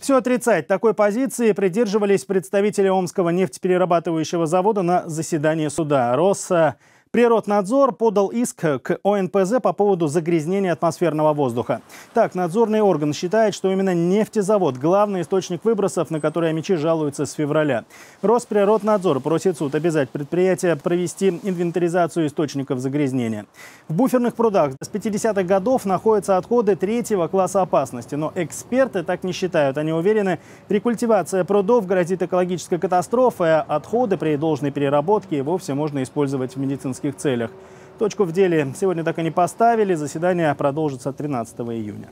Все отрицать такой позиции придерживались представители Омского нефтеперерабатывающего завода на заседании суда. Росса Природнадзор подал иск к ОНПЗ по поводу загрязнения атмосферного воздуха. Так, надзорный орган считает, что именно нефтезавод – главный источник выбросов, на которые омичи жалуются с февраля. Росприроднадзор просит суд обязать предприятие провести инвентаризацию источников загрязнения. В буферных прудах с 50-х годов находятся отходы третьего класса опасности. Но эксперты так не считают. Они уверены, рекультивация прудов грозит экологической катастрофой, а отходы при должной переработке вовсе можно использовать в медицинском медицинских целях. Точку в деле сегодня так и не поставили. Заседание продолжится 13 июня.